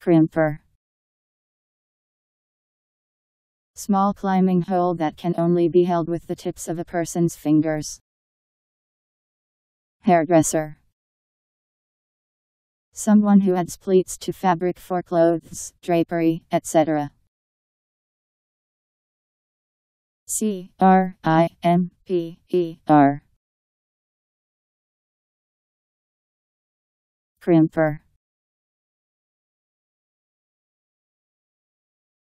Crimper. Small climbing hold that can only be held with the tips of a person's fingers. Hairdresser. Someone who adds pleats to fabric for clothes, drapery, etc. C R I M P E R Crimper